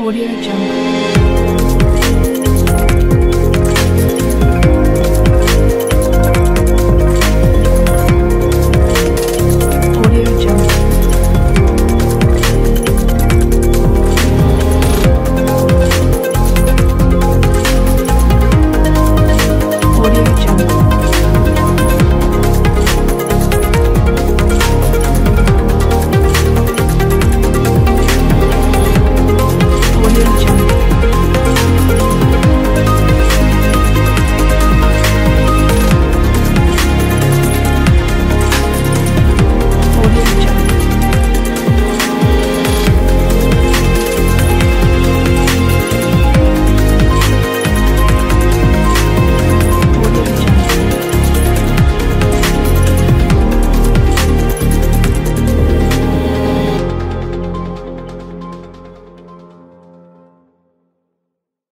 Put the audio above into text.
Audio Jungle.